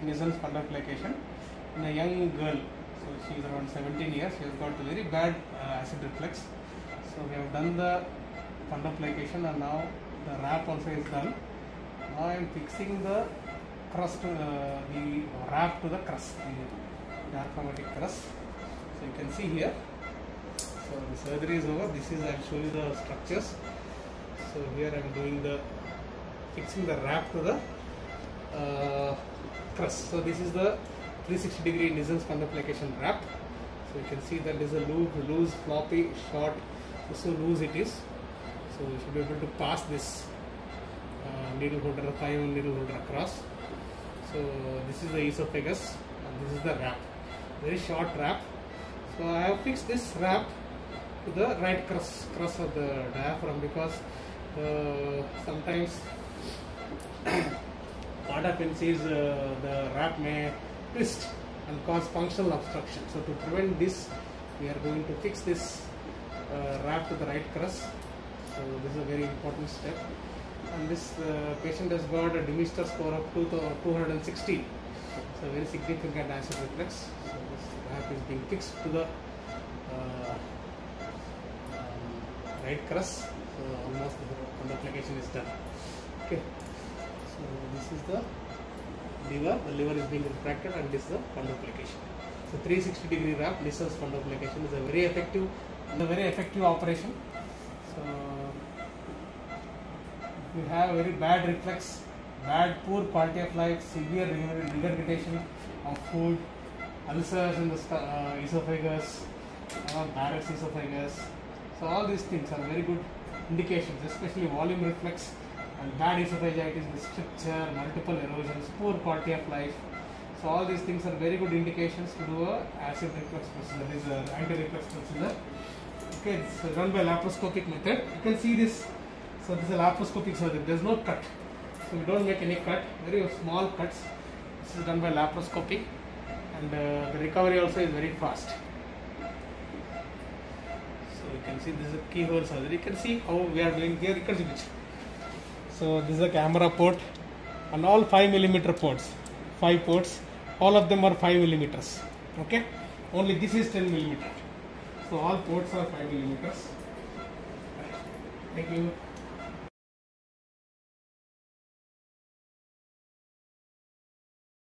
Nissen's fundoplication in a young girl. So she is around 17 years. She has got a very bad uh, acid reflux. So we have done the fundoplication and now the wrap also is done. Now I am fixing the crus, uh, the wrap to the crus, the diaphragmatic crus. So you can see here. So the surgery is over. This is I will show you the structures. So here I am doing the fixing the wrap to the crus. So this is the 360 degree Nissen's fundoplication wrap. So you can see that is a loop, loose, floppy, short. So loose it is. So you should be able to pass this uh, needle holder, five needle holder across. So this is the esophagus and this is the wrap. Very short wrap. So I have fixed this wrap to the right crus, crus of the diaphragm because uh, sometimes happens is uh, the wrap may twist and cause functional obstruction. So to prevent this, we are going to fix this uh, wrap to the right crus. So this is a very important step. And this uh, patient has got a DeMeester score of 260. So very significant acid reflux. So this wrap is being fixed to the uh, um, right crus. So almost the application is done. The liver. The liver is being retracted and this is the fundoplication. So 360 degree wrap, Nissen's fundoplication is a very effective, a very effective operation. So if you have very bad reflex, bad poor quality of life, severe regurgitation of food, ulcers in the uh, esophagus, uh, Barrett's esophagus. So all these things are very good indications, especially volume reflex and bad esophagitis with stricture, multiple erosions, poor quality of life. So all these things are very good indications to do a acid reflux procedure, that is a anti-reflux procedure. Okay, it's done by laparoscopic method. You can see this. So this is a laparoscopic surgery. There is no cut. So we don't make any cut. Very small cuts. This is done by laparoscopy, and uh, the recovery also is very fast. So you can see this is a keyhole surgery. You can see how we are doing here. You can see which. So this is a camera port and all 5 millimeter ports. 5 ports. All of them are 5 millimeters. Okay. Only this is 10 millimeter. So all ports are 5 millimeters. Thank you.